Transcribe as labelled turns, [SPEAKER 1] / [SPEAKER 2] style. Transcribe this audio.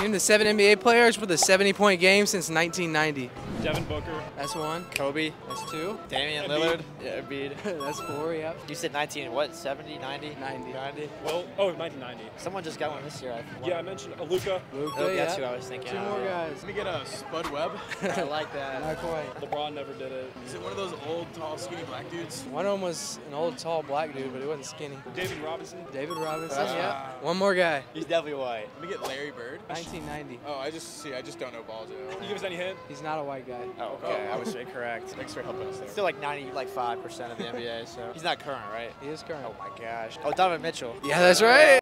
[SPEAKER 1] Name the seven NBA players with a 70-point game since 1990.
[SPEAKER 2] Devin Booker.
[SPEAKER 1] That's one.
[SPEAKER 3] Kobe,
[SPEAKER 1] That's two.
[SPEAKER 3] Damian
[SPEAKER 2] Embiid.
[SPEAKER 3] Lillard, yeah, Embiid.
[SPEAKER 1] That's four. Yep.
[SPEAKER 3] You said 19, what, 70, 90?
[SPEAKER 1] 90.
[SPEAKER 3] 90?
[SPEAKER 2] Well, oh, 1990.
[SPEAKER 3] Someone just got one this year. I think.
[SPEAKER 2] Yeah, I mentioned Luca.
[SPEAKER 1] Luka.
[SPEAKER 3] Oh,
[SPEAKER 1] yeah.
[SPEAKER 3] that's who I was thinking.
[SPEAKER 1] Two
[SPEAKER 3] of.
[SPEAKER 1] more guys.
[SPEAKER 4] Let me get a Spud Webb.
[SPEAKER 3] I like that.
[SPEAKER 1] Not quite.
[SPEAKER 2] LeBron never did it.
[SPEAKER 4] Is it one of those old, tall, skinny black dudes?
[SPEAKER 1] One of them was an old, tall black dude, but he wasn't skinny.
[SPEAKER 2] David Robinson.
[SPEAKER 1] David Robinson.
[SPEAKER 4] Ah.
[SPEAKER 1] yeah. One more guy.
[SPEAKER 3] He's definitely white.
[SPEAKER 4] Let me get Larry Bird.
[SPEAKER 1] 1990.
[SPEAKER 4] Oh, I just see. I just don't know balls.
[SPEAKER 2] Can you give us any hint?
[SPEAKER 1] He's not a white guy.
[SPEAKER 3] Oh, okay. I was correct.
[SPEAKER 4] Thanks for helping us there.
[SPEAKER 3] Still like 90, like 5% of the NBA, so. He's not current, right?
[SPEAKER 1] He is current.
[SPEAKER 3] Oh my gosh. Oh, Donovan Mitchell.
[SPEAKER 1] Yeah, that's right.